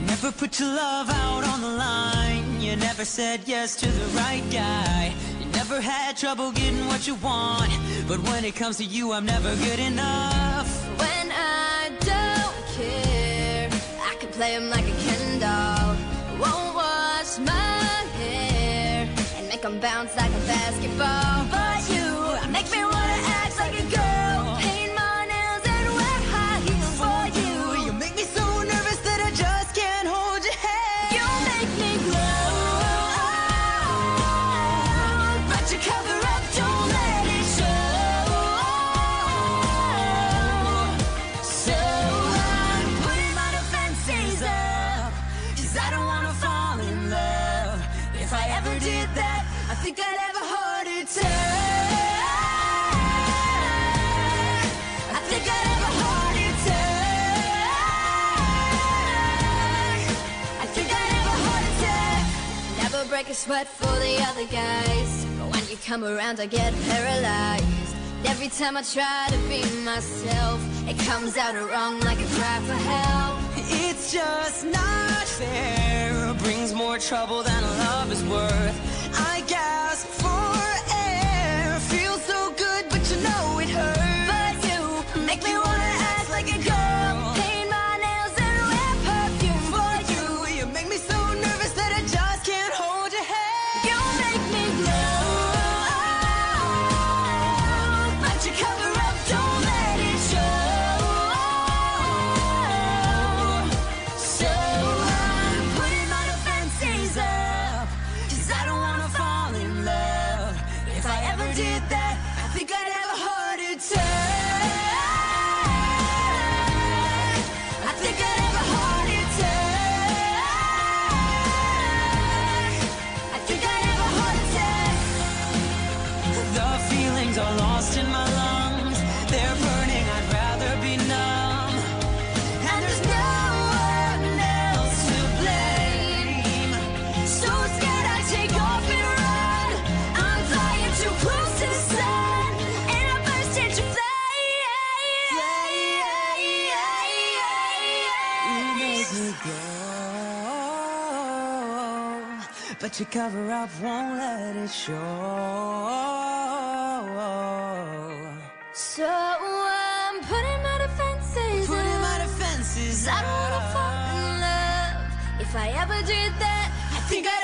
never put your love out on the line. You never said yes to the right guy. You never had trouble getting what you want. But when it comes to you, I'm never good enough. When I don't care, I can play him like a Ken doll. Won't wash my hair and make him bounce like a basketball. Think I'd have a heart attack. I think I'd have a heart attack. I think I'd have a heart attack. Never break a sweat for the other guys. But when you come around, I get paralyzed. Every time I try to be myself, it comes out wrong like a cry for help. It's just not fair. Brings more trouble than love is worth. If I You make flame. me go, but your cover up won't let it show. So I'm putting my defenses Putting my up. I don't wanna fall in love. If I ever did that, I think I'd